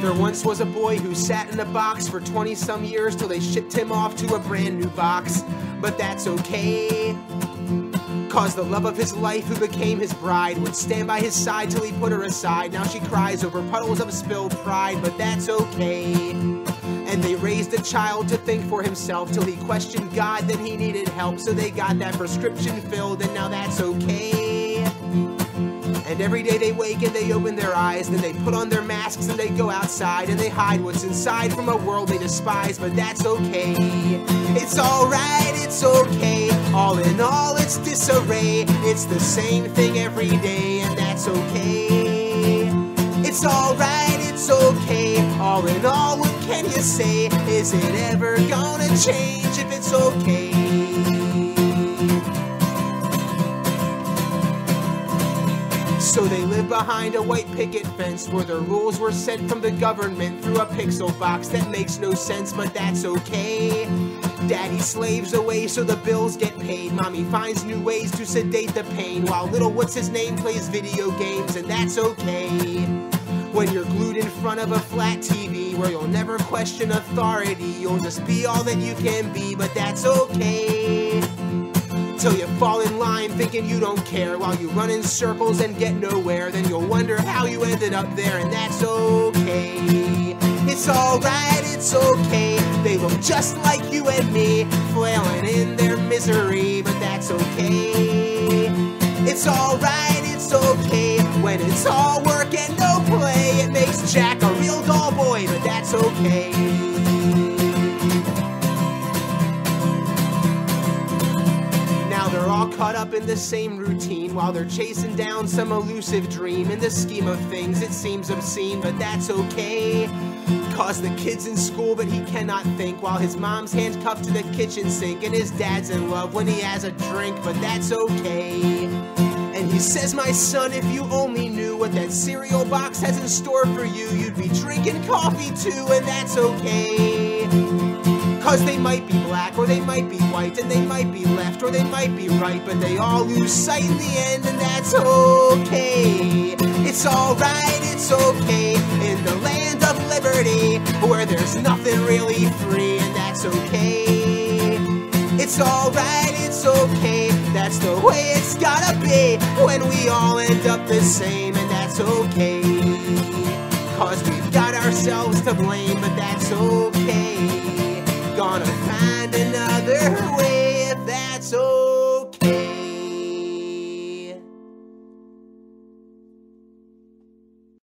There once was a boy who sat in a box for 20 some years till they shipped him off to a brand new box. But that's okay. Cause the love of his life, who became his bride, would stand by his side till he put her aside. Now she cries over puddles of spilled pride, but that's okay. And they raised a child to think for himself till he questioned God, then he needed help. So they got that prescription filled, and now that's okay. Every day they wake and they open their eyes, then they put on their masks and they go outside and they hide what's inside from a world they despise, but that's okay. It's alright, it's okay. All in all, it's disarray. It's the same thing every day, and that's okay. It's alright, it's okay. All in all, what can you say? Is it ever gonna change if it's okay? So they live behind a white picket fence where the rules were sent from the government through a pixel box that makes no sense, but that's okay. Daddy slaves away so the bills get paid. Mommy finds new ways to sedate the pain while little what's his name plays video games, and that's okay. When you're glued in front of a flat TV where you'll never question authority, you'll just be all that you can be, but that's okay. Till you fall in line thinking you don't care while you run in circles and get nowhere. Then you'll wonder how you ended up there, and that's okay. It's alright, it's okay. They look just like you and me, flailing in their misery, but that's okay. It's alright, it's okay. When it's all work and no play, it makes Jack a real dull boy, but that's okay. Caught up in the same routine while they're chasing down some elusive dream. In the scheme of things, it seems obscene, but that's okay. Cause the kid's in school, but he cannot think while his mom's handcuffed to the kitchen sink and his dad's in love when he has a drink, but that's okay. And he says, My son, if you only knew what that cereal box has in store for you, you'd be drinking coffee too, and that's okay. Cause they might be black, or they might be white, and they might be left, or they might be right, but they all lose sight in the end, and that's okay. It's alright, it's okay, in the land of liberty, where there's nothing really free, and that's okay. It's alright, it's okay, that's the way it's gotta be, when we all end up the same, and that's okay. Cause we yeah.